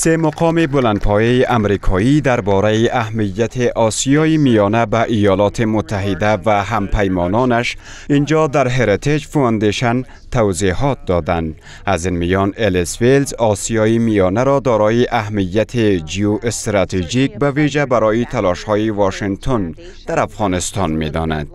سه مقام بلندپایه امریکایی درباره اهمیت آسیای میانه به ایالات متحده و همپیمانانش اینجا در Heritage Foundation توضیحات دادند از این میان الیس ویلز آسیای میانه را دارای اهمیت جیو استراتژیک به ویژه برای تلاش های واشنگتن در افغانستان می داند.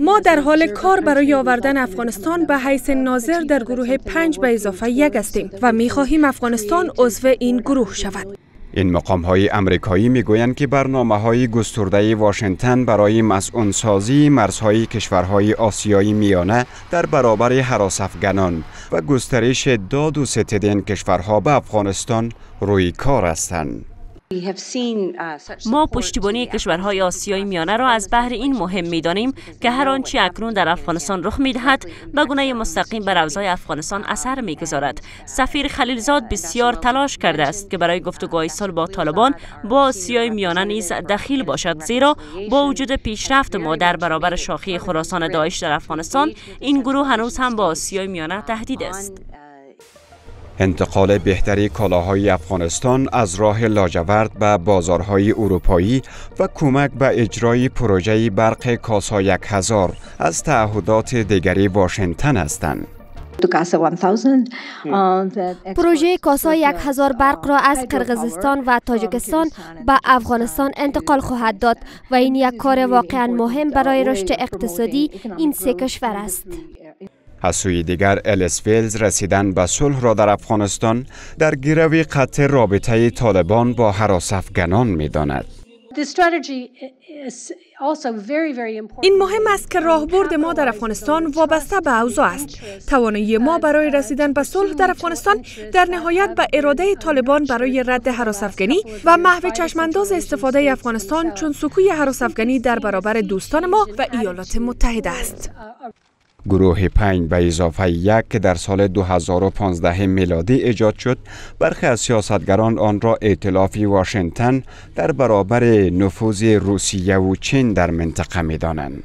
ما در حال کار برای آوردن افغانستان به حیث ناظر در گروه پنج به اضافه یک هستیم و می خواهیم افغانستان عضو این گروه شود. این مقام های امریکایی می که برنامه های گسترده واشنگتن برای مسئولسازی مرزهای کشورهای آسیایی میانه در برابر افغانان و گسترش داد و ستد این کشورها به افغانستان روی کار هستند. ما پشتیبانی کشورهای آسیای میانه را از بحر این مهم می دانیم که هر آنچه اکنون در افغانستان رخ می دهد به گونه مستقیم بر اوضاع افغانستان اثر می گذارد سفیر خلیلزاد بسیار تلاش کرده است که برای گفتگوهای صلح با طالبان با آسیای میانه نیز دخیل باشد. زیرا با وجود پیشرفت ما در برابر شاخی خراسان داعش در افغانستان این گروه هنوز هم با آسیای میانه تهدید است. انتقال بهتری کالاهای افغانستان از راه لاجورد به بازارهای اروپایی و کمک به اجرای پروژه برق کاسا یک هزار از تعهدات دیگری واشنگتن هستند. پروژه کاسا یک هزار برق را از قرغزستان و تاجکستان به افغانستان انتقال خواهد داد و این یک کار واقعا مهم برای رشد اقتصادی این سه کشور است. از سوی دیگر الیس ویلز رسیدن به صلح را در افغانستان در گروی قطع رابطه طالبان با حراس افغانان می داند. این مهم است که راهبرد ما در افغانستان وابسته به اوضاع است. توانایی ما برای رسیدن به صلح در افغانستان در نهایت به اراده طالبان برای رد حراس افغانی و محو چشمانداز استفاده افغانستان چون سکوی حراس افغانی در برابر دوستان ما و ایالات متحده است. گروه پنج به اضافه یک که در سال 2015 میلادی ایجاد شد برخی از سیاستگران آن را ائتلاف واشنگتن در برابر نفوذ روسیه و چین در منطقه می دانند.